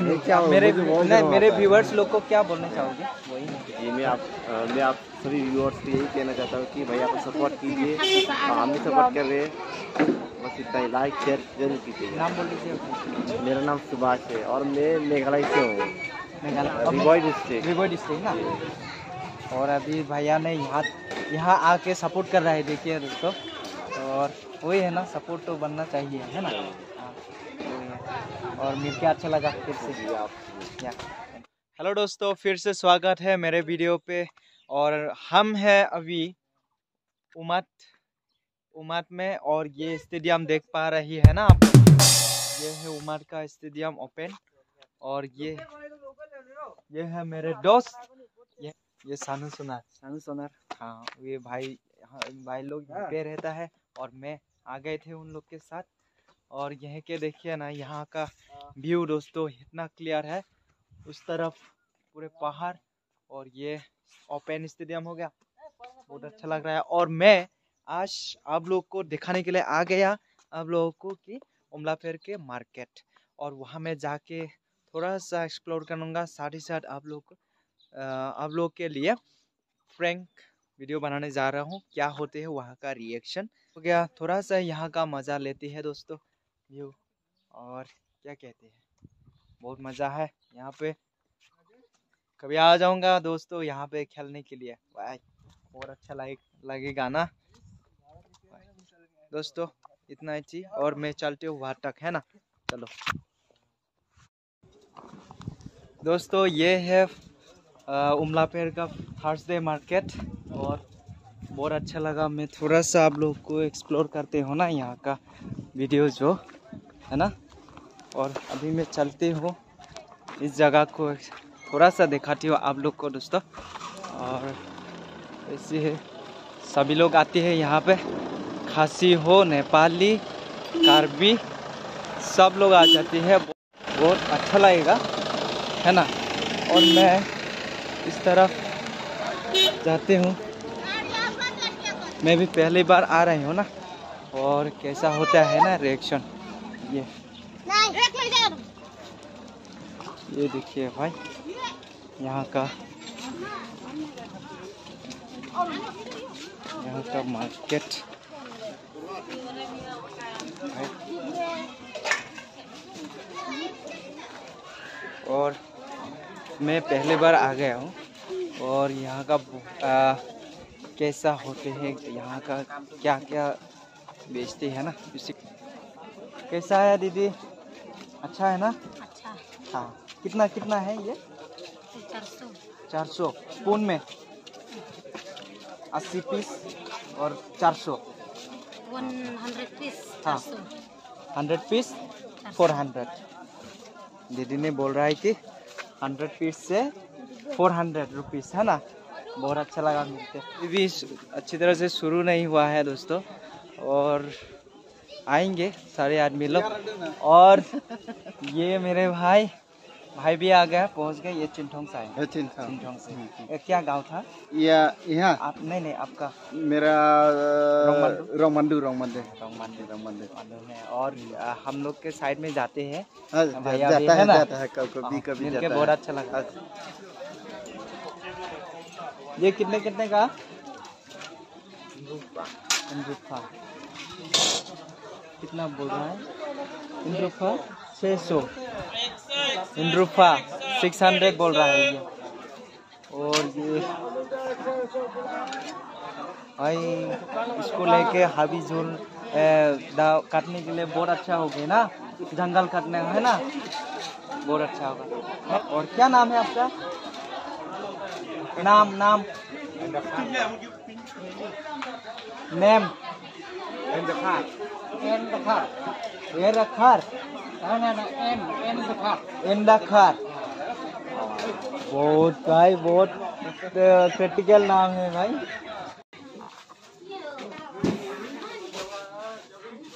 क्या मेरे नहीं मेरे व्यूअर्स लोग को क्या बोलना चाहोगे? वही ये मैं आप मैं आप सभी व्यूअर्स को यही कहना चाहता हूँ कि भाई आप सपोर्ट कीजिए। हम भी सपोर्ट कर रहे हैं। बस इतना ही। लाइक शेयर ज़रूर कीजिएगा। नाम बोल लीजिए मेरा नाम सुभाष है और मैं मेघालय से हूँ। मेघालय। डिस्ट्रिक्ट डिस्ट्रिक्ट ना? और अभी भैया ने यहाँ यहाँ आके सपोर्ट कर रहा है देखिए दोस्तों। और वही है ना सपोर्ट तो बनना चाहिए है ना? हाँ, है। और मिलके अच्छा लगा फिर से। हेलो दोस्तों फिर से स्वागत है मेरे वीडियो पे। और हम हैं अभी उमत उमत में और ये स्टेडियम देख पा रही है ना आप ये है उमत का स्टेडियम ओपन। और ये ये है मेरे दोस्त। ये ये सानू सोनार। सानू सोनार। हाँ ये भाई हाँ, भाई लोग यहाँ पे रहता है और मैं आ गए थे उन लोग के साथ। और यह के देखिए ना यहाँ का व्यू दोस्तों इतना क्लियर है। उस तरफ़ पूरे पहाड़ और ये ओपन स्टेडियम हो गया। बहुत अच्छा लग रहा है। और मैं आज आप लोग को दिखाने के लिए आ गया आप लोगों को कि उमला फेर के मार्केट। और वहाँ मैं जाके थोड़ा सा एक्सप्लोर करूँगा साथ ही साथ आप लोग को आप लोग के लिए फ्रैंक वीडियो बनाने जा रहा हूँ। क्या होते हैं वहाँ का रिएक्शन हो गया। थोड़ा सा यहाँ का मज़ा लेते हैं दोस्तों। व्यू और क्या कहते हैं? बहुत मज़ा है यहाँ पे। कभी आ जाऊँगा दोस्तों यहाँ पे खेलने के लिए। वाह, और अच्छा लगे लगेगा ना? दोस्तों, इतना ही चीज़ और मैं चलती हूँ वहाँ तक, है ना? चलो। दोस्तों, ये है उमला पेड़ का फ़र्स्ट थर्सडे मार्केट और बहुत अच्छा लगा। मैं थोड़ा सा आप लोग को एक्सप्लोर करते हो ना यहाँ का वीडियो जो है ना? और अभी मैं चलती हूँ। इस जगह को थोड़ा सा दिखाती हूँ आप लोग को दोस्तों। और ऐसे है सभी लोग आते हैं यहाँ पे। खासी हो, नेपाली, कार्बी, सब लोग आ जाते हैं। बहुत अच्छा लगेगा, है ना? और मैं इस तरफ़ जाते हूँ। मैं भी पहली बार आ रही हूँ ना? और कैसा होता है ना रिएक्शन ये ये देखिए भाई यहाँ का यहाँ का मार्केट और मैं पहली बार आ गया हूँ और यहाँ का आ, कैसा होते हैं यहाँ का क्या क्या बेचते हैं ना इसी कैसा है दीदी? अच्छा है ना? अच्छा। हाँ। कितना कितना है ये? चार सौ। चार स्पून में? अस्सी पीस और चार सौ। हंड्रेड पीस हाँ। Hundred piece? Four hundred. दीदी ने बोल रहा है कि हंड्रेड पीस से फोर हंड्रेड रुपीज़ है ना? बहुत अच्छा लगा मिलते अभी भी अच्छी तरह से शुरू नहीं हुआ है दोस्तों और आएँगे सारे आदमी लोग। और ये मेरे भाई भाई भी आ गया पहुँच गए ये चिंठोंग से आए चिंठोंग से। क्या गाँव था? या यहाँ। आप नहीं नहीं आपका। मेरा रोमंडू? रोमंडू रोमंडू। रोमंडू है। और हम लोग के साइड में जाते हैं। हाँ, भैया जाता है है ना? जाता है कभी कभी कभी मिल के बहुत अच्छा लगा। ये कितने कितने का? इंदुफा कितना बोल रहा है? इंद्रुफा छः सौ। इंद्रुफा सिक्स हंड्रेड बोल रहा है ये। और ये भाई इसको लेके हावी झोल काटने के लिए बहुत अच्छा हो गया ना? जंगल काटने का है ना? बहुत अच्छा होगा। और क्या नाम है आपका? नाम नाम। नेम रखार एन रखार बहुत भाई बहुत क्रिटिकल नाम है भाई।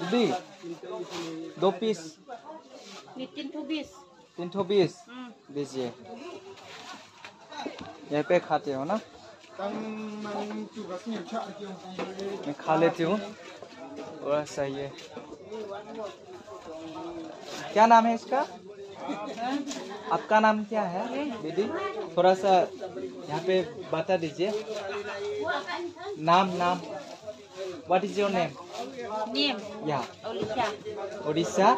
दीदी दो पीस तीन ठो बीस तीन ठो बीस दीजिए यहाँ पे खाते हो ना? मैं खा लेती हूँ। थोड़ा सा ये क्या नाम है इसका? आपका नाम क्या है? दीदी थोड़ा सा यहाँ पे बता दीजिए। नाम नाम। What is your name Nim. या Olivia. Orissa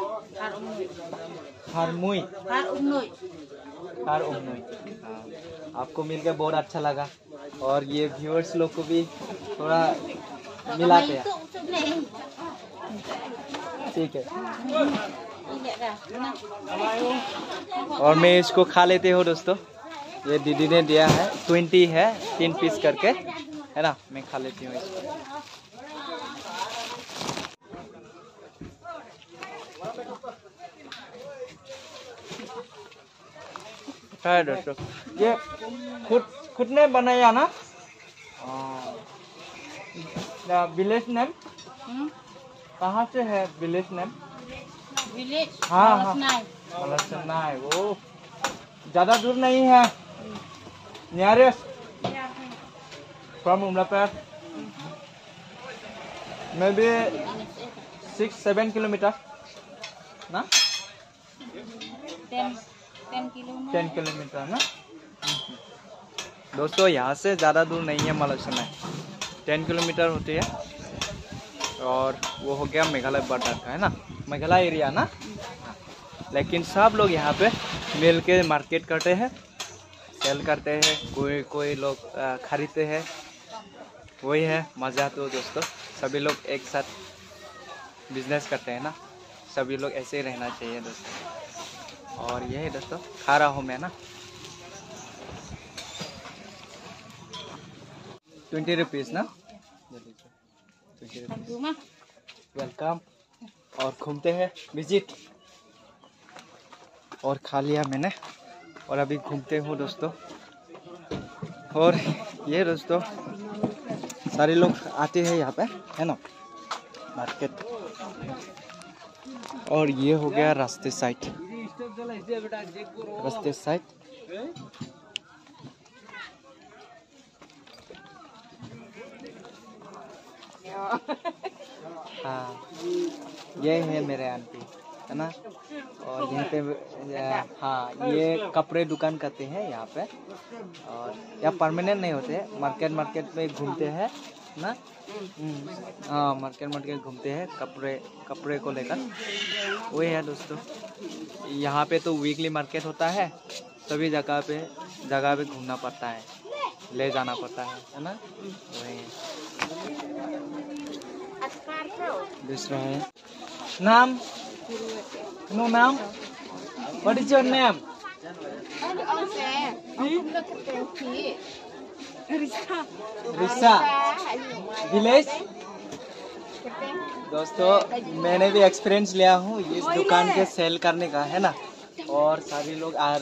Har umnui. umnui. आपको मिलकर बहुत अच्छा लगा। और ये व्यूअर्स लोग को भी थोड़ा मिलाते हैं. ठीक है? और मैं इसको खा लेते हो दोस्तों। ये दीदी ने दिया है। ट्वेंटी है तीन पीस करके। है ना? मैं खा लेती हूँ इसको। है दोस्तों। ये खुद खुद ने बनाया ना? Village name? Hmm? कहाँ से है? Village name Village. हाँ, हाँ। वो। ज़्यादा दूर नहीं है। Nearest from Umlapet may be six seven kilometre ना. टेन किलोमीटर ना? दोस्तों यहाँ से ज़्यादा दूर नहीं है मलसना टेन किलोमीटर होती है। और वो हो गया मेघालय बॉर्डर का, है ना? मेघालय एरिया ना? लेकिन सब लोग यहाँ पे मिल के मार्केट करते हैं सेल करते हैं, कोई कोई लोग खरीदते हैं। वही है, मज़ा तो दोस्तों, सभी लोग एक साथ बिज़नेस करते हैं ना? सभी लोग ऐसे ही रहना चाहिए दोस्तों। और यही दोस्तों, खा रहा हूँ मैं, ना? ट्वेंटी रुपीज़ ना twenty rupees Tunggu mah. Welcome और घूमते हैं विज़िट और खा लिया मैंने। और अभी घूमते हूँ दोस्तों। और ये दोस्तों, सारे लोग आते हैं यहाँ पे, है ना? मार्केट। और ये हो गया रास्ते साइड। रास्ते साइड। हाँ। ये है मेरे आंटी है ना? और यहाँ पे हाँ ये कपड़े दुकान करते हैं यहाँ पे। और यहाँ परमानेंट नहीं होते मार्केट मार्केट में घूमते हैं ना? हम्म, हाँ मार्केट मार्केट घूमते हैं कपड़े कपड़े को लेकर। वही है दोस्तों। यहाँ पे तो वीकली मार्केट होता है सभी जगह पे जगह पे घूमना पड़ता है ले जाना पड़ता है है ना? वही है। दूसरा है। नाम? नो नाम? What is your name Risa. Village? दोस्तों मैंने भी एक्सपीरियंस लिया हूँ। इस दुकान के सेल करने का है ना? और सभी लोग आ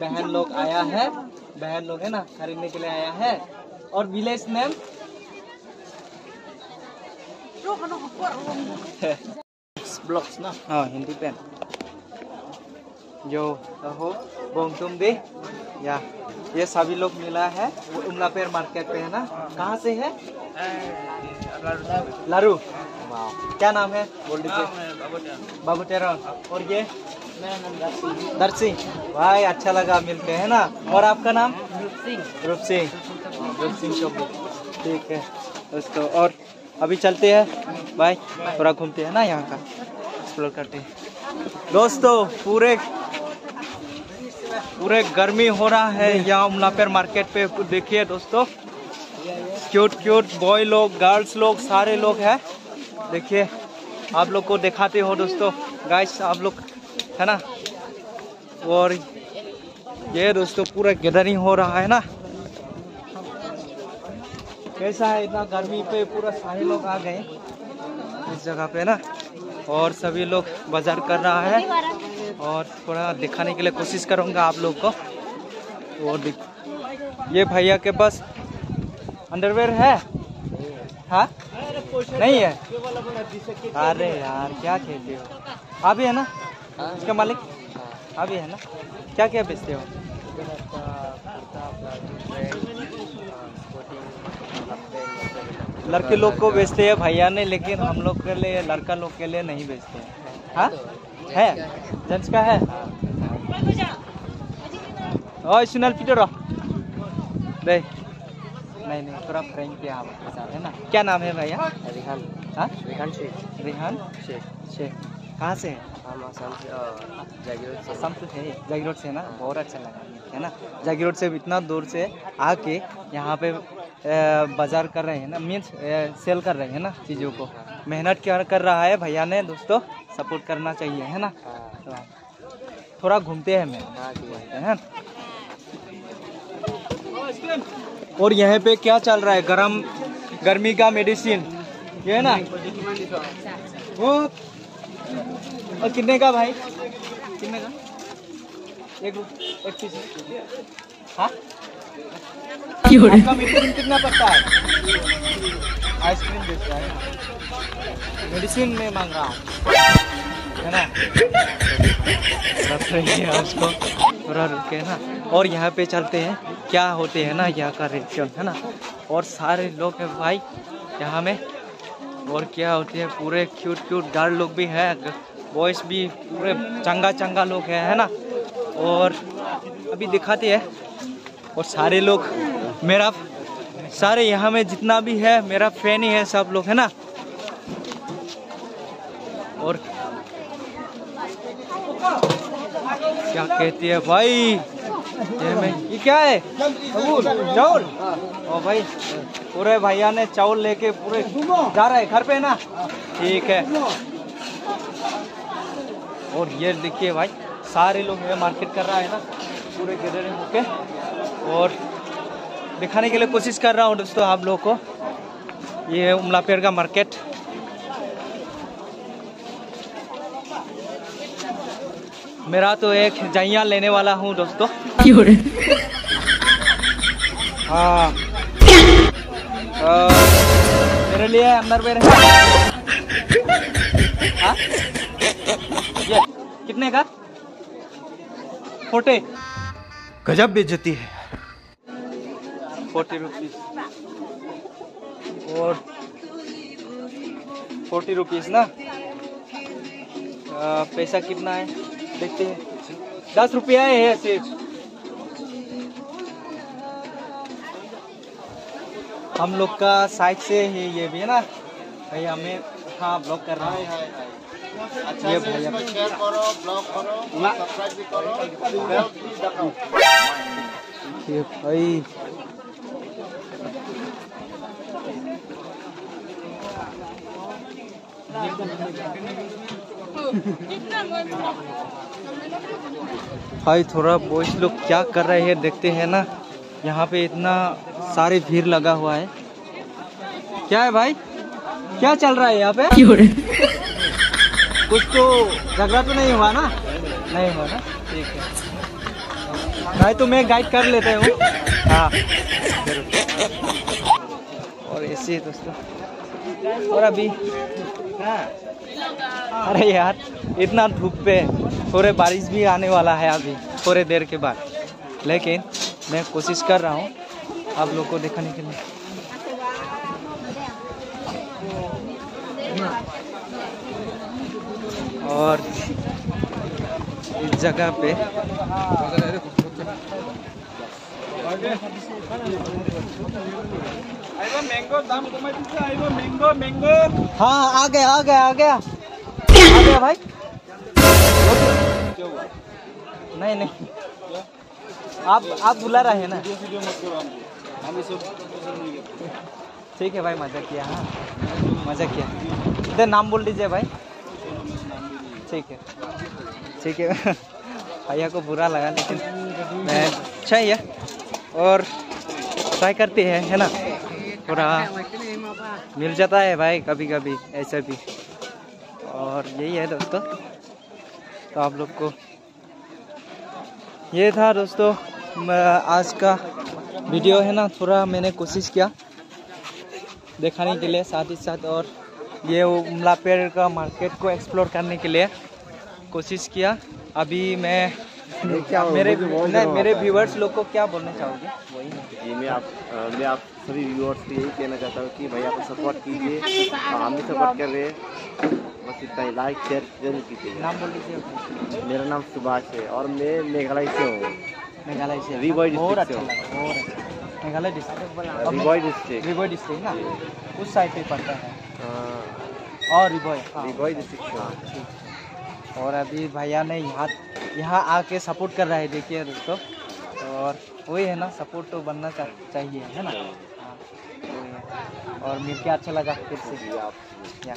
बहन लोग आया है। बहन लोग है ना? खरीदने के लिए आया है। और विलेज नेम ब्लॉग्स ना हाँ हिंदी पेन जो हो बोम तुम दे या ये सभी लोग मिला है वो उमला पेर मार्केट पे है ना कहाँ से है लारू क्या नाम है बोल दीजिए बाबू टेरन और ये दर्शी भाई अच्छा लगा मिलते हैं ना और आपका नाम रूप सिंह रूप सिंह शोभू ठीक है दोस्तों और अभी चलते हैं। बाय थोड़ा घूमते हैं ना यहाँ का। एक्सप्लोर करते हैं। दोस्तों, पूरे पूरे गर्मी हो रहा है। यहाँ उमलापेर मार्केट पे देखिए दोस्तों। क्यूट क्यूट बॉय लोग गर्ल्स लोग, सारे लोग हैं। देखिए, आप लोग को दिखाते हो दोस्तों। गाइस आप लोग, है ना? और ये दोस्तों, पूरा गैदरिंग हो रहा है ना? कैसा है इतना गर्मी पे पूरा सारे लोग आ गए इस जगह पे ना? और सभी लोग बाज़ार कर रहा है। और थोड़ा दिखाने के लिए कोशिश करूँगा आप लोग को। और ये भैया के पास अंडरवेयर है? हाँ? नहीं है? अरे यार, क्या कहते हो? आप ही ना? इसका मालिक? ही है ना? क्या क्या बेचते हो? लड़के लोग को बेचते हैं भैया ने लेकिन हम लोग के लिए लड़का लोग के लिए नहीं बेचते हैं। हाँ? है? जेंट्स का है? ओए सुनल पीटर नहीं नहीं थोड़ा फ्रेंक किया आपके साथ है ना क्या नाम है भैया? रिहान। हाँ? रिहान शेख। रिहान शेख। शेख। कहाँ से है? हम आसाम से जागीर से असम से। है जागीरोड से ना? बहुत अच्छा लगा। है ना? जागीरोड से इतना दूर से आके यहाँ पे बाज़ार कर रहे हैं ना मीन्स सेल कर रहे हैं ना चीज़ों को। मेहनत क्या कर रहा है भैया ने दोस्तों? सपोर्ट करना चाहिए है ना? तो थोड़ा घूमते हैं मैं है है। और यहाँ पे क्या चल रहा है? गरम गर्मी का मेडिसिन ये है ना? वो और कितने का भाई? कितने का? एक एक पीस। हाँ? मेडिसिन कितना पड़ता है? आइसक्रीम बेच रहा है। मेडिसिन में मांग रहा हूँ। है ना? है उसको। थोड़ा रुके ना? और यहाँ पे चलते हैं। क्या होते हैं ना यहाँ का रिएक्शन है ना? और सारे लोग हैं भाई, यहाँ में। और क्या होते हैं? पूरे क्यूट क्यूट गर्ल लोग भी हैं। बॉयज़ भी पूरे चंगा चंगा लोग हैं, है ना? और अभी दिखाते हैं। और सारे लोग, मेरा, सारे यहाँ में जितना भी है, मेरा फ़ैन ही है सब लोग, है ना? और क्या कहती है भाई? ये में, ये क्या है? कबूल चावल ओ भाई, पूरे भैया ने चावल लेके पूरे जा रहे घर पे ना? ठीक है। और ये देखिए भाई, सारे लोग मार्केट कर रहा है ना? पूरे गिरे होके और दिखाने के लिए कोशिश कर रहा हूँ दोस्तों आप लोगों को। ये उमला पेड़ का मार्केट मेरा तो एक जाइया लेने वाला हूँ दोस्तों। हाँ। अ, मेरे लिए अंदर है? हाँ? कितने का? फोर्टी। गजब बेचती है। फोर्टी रुपीज़ और फोर्टी रुपीज़ ना? अ, पैसा कितना है? देखते हैं। दस रुपया है सिर्फ़। हम लोग का साइड से ही ये भी है ना? भाई हमें हाँ ब्लॉक कर रहा है अच्छा ये से भैया शेयर करो ब्लॉग करो सब्सक्राइब भी करो बेल भी दबाओ। ये भाई। भाई थोड़ा बॉयज़ लोग क्या कर रहे हैं देखते हैं ना। यहाँ पे इतना सारे भीड़ लगा हुआ है। क्या है भाई? क्या चल रहा है यहाँ पे? कुछ तो झगड़ा तो नहीं हुआ ना? नहीं हुआ ना? ठीक है। भाई तो मैं गाइड कर लेते हूँ हाँ। और ऐसे दोस्तों। और अभी? हाँ अरे यार, इतना धूप पे थोड़े बारिश भी आने वाला है अभी, थोड़े देर के बाद। लेकिन मैं कोशिश कर रहा हूँ आप लोग को दिखाने के लिए। और इस जगह पे हाँ आ गया आ गया आ गया। आ गया भाई। नहीं नहीं। आप आप बुला रहे हैं ना? ठीक है भाई, मज़ा किया हाँ। मज़ा किया। इधर नाम बोल दीजिए भाई। ठीक है। ठीक है। भैया को बुरा लगा, लेकिन मैं अच्छा ही है और ट्राई करते हैं, है ना? थोड़ा मिल जाता है भाई कभी कभी ऐसा भी। और यही है दोस्तों। तो आप लोग को ये था दोस्तों आज का वीडियो है ना, थोड़ा मैंने कोशिश किया। दिखाने के लिए साथ ही साथ और ये उमला पेड़ का मार्केट को एक्सप्लोर करने के लिए कोशिश किया। अभी मैं क्या मेरे नहीं मेरे व्यूवर्स लोग को क्या बोलना चाहोगे? वही जी मैं आप मैं आप सभी व्यूवर्स को यही कहना चाहता हूँ कि भाई आप सपोर्ट कीजिए हम भी सपोर्ट कर रहे हैं। बस इतना ही। लाइक शेयर ज़रूर कीजिएगा नाम बोल दीजिए। मेरा नाम सुभाष है और मैं मेघालय से हूँ। मेघालय से। रिबॉय बहुत अच्छा बहुत अच्छा। Meghalaya district Ri-Bhoi district Ri-Bhoi district ना? उस साइड पे पड़ता हाँ, और रिबॉय हाँ। रिबॉय डिस्ट्रिक्ट से हूँ। और अभी भैया ने यहाँ यहाँ आके सपोर्ट कर रहा है देखिए दोस्तों और वही है ना सपोर्ट तो बनना चाहिए है ना? हाँ है। और मिलके अच्छा लगा फिर से। आप या.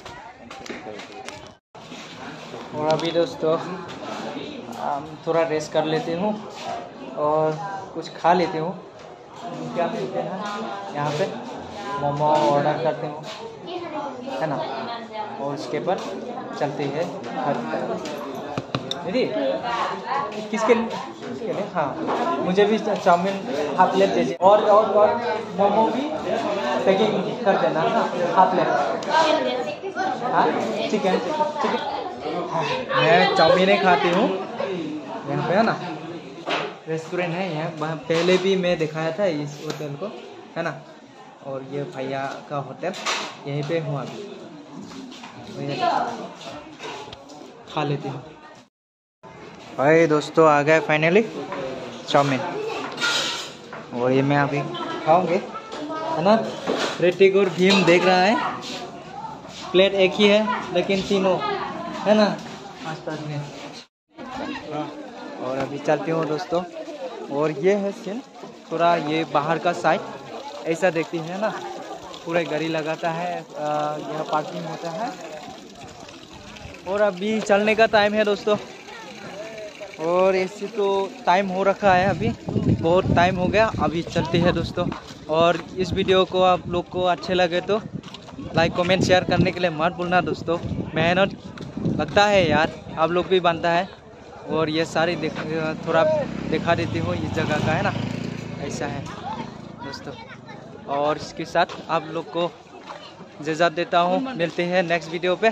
और अभी दोस्तों हम थोड़ा रेस्ट कर लेते हूँ और कुछ खा लेते हूँ। क्या मिलते हैं? यहाँ पे। मोमो ऑर्डर करते हूँ है ना? और उसके पर चलते हैं घर दीदी किसके किसके लिए? हाँ मुझे भी चाउमीन हाफ़ प्लेट दीजिए और और और मोमो भी पैकिंग कर देना ना? Half plate. हाँ? Chicken chicken. हाँ, मैं चाउमीन खाती हूँ यहाँ पे है ना? रेस्टोरेंट है यहाँ पहले भी मैं दिखाया था इस होटल को है ना? और ये भैया का होटल यहीं पे हूँ अभी। खा लेती हूँ। भाई दोस्तों आ गए फाइनली चाउमीन। और ये मैं अभी खाऊँगे। है ना? ऋतिक और भीम देख रहा है। प्लेट एक ही है लेकिन तीनों। है ना? आस पास में। हाँ, और अभी चलती हूँ दोस्तों। और ये है सीन थोड़ा ये बाहर का साइड ऐसा देखती है ना, पूरे गाड़ी लगाता है यह पार्किंग होता है। और अभी चलने का टाइम है दोस्तों। और ऐसे तो टाइम हो रखा है अभी, बहुत टाइम हो गया, अभी चलते हैं दोस्तों। और इस वीडियो को आप लोग को अच्छे लगे तो लाइक कमेंट शेयर करने के लिए मत भूलना दोस्तों। मेहनत लगता है यार, आप लोग भी बनता है। और ये सारी देख, थोड़ा दिखा देती हूँ, इस जगह का, है ना? ऐसा है दोस्तों। और इसके साथ आप लोग को इजाज़त देता हूँ। मिलते हैं नेक्स्ट वीडियो पे।